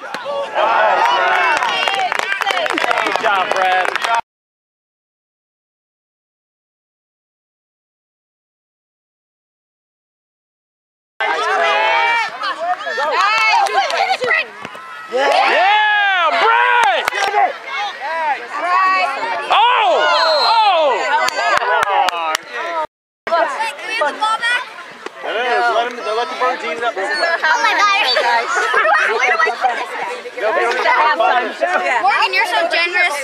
Good job, Brad. Yeah, Brad! Oh! Oh! It is. Let, him, let the birds eat it up. Real quick. My god. Morgan, you're so generous.